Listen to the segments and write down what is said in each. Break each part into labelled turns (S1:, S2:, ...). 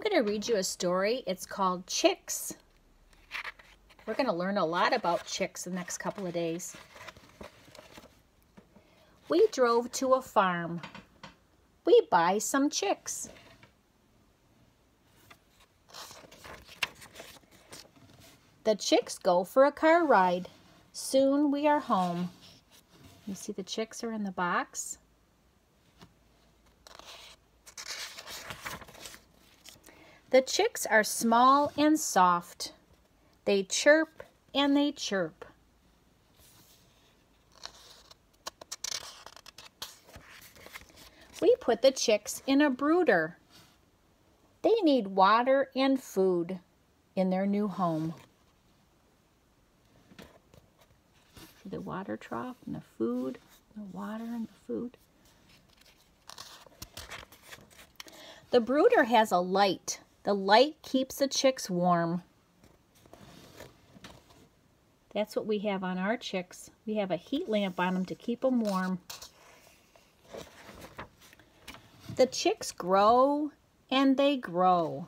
S1: going to read you a story. It's called Chicks. We're going to learn a lot about chicks the next couple of days. We drove to a farm. We buy some chicks. The chicks go for a car ride. Soon we are home. You see the chicks are in the box? The chicks are small and soft. They chirp and they chirp. We put the chicks in a brooder. They need water and food in their new home. See the water trough and the food, the water and the food. The brooder has a light the light keeps the chicks warm. That's what we have on our chicks. We have a heat lamp on them to keep them warm. The chicks grow and they grow.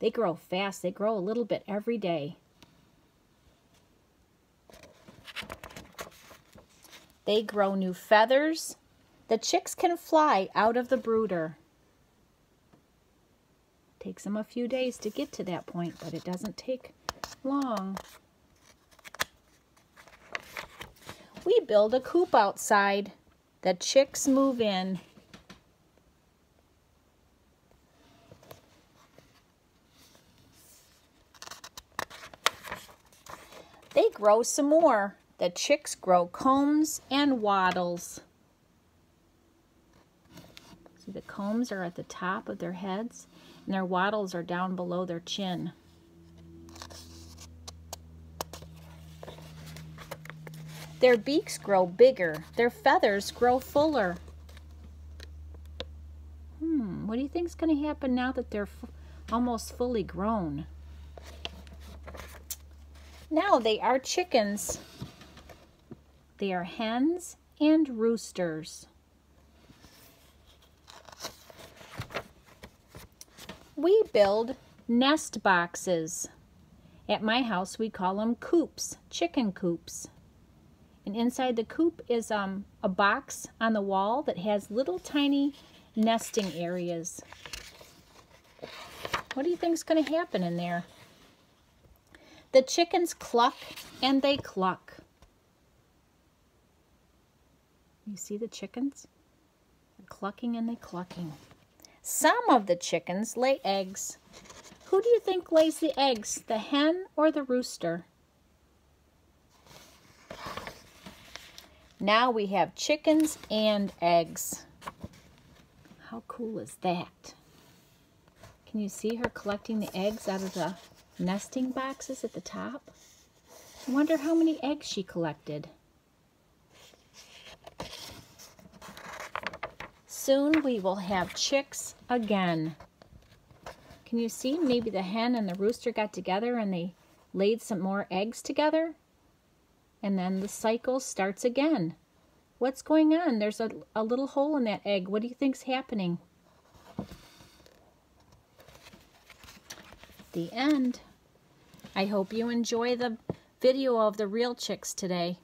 S1: They grow fast. They grow a little bit every day. They grow new feathers. The chicks can fly out of the brooder. Takes them a few days to get to that point, but it doesn't take long. We build a coop outside. The chicks move in. They grow some more. The chicks grow combs and wattles. See, the combs are at the top of their heads and their wattles are down below their chin. Their beaks grow bigger. Their feathers grow fuller. Hmm, what do you think is going to happen now that they're almost fully grown? Now they are chickens. They are hens and roosters. We build nest boxes. At my house, we call them coops, chicken coops. And inside the coop is um, a box on the wall that has little tiny nesting areas. What do you think is going to happen in there? The chickens cluck and they cluck. You see the chickens? They're clucking and they clucking. Some of the chickens lay eggs. Who do you think lays the eggs, the hen or the rooster? Now we have chickens and eggs. How cool is that? Can you see her collecting the eggs out of the nesting boxes at the top? I wonder how many eggs she collected. Soon we will have chicks again. Can you see maybe the hen and the rooster got together and they laid some more eggs together? And then the cycle starts again. What's going on? There's a, a little hole in that egg. What do you think's happening? The end. I hope you enjoy the video of the real chicks today.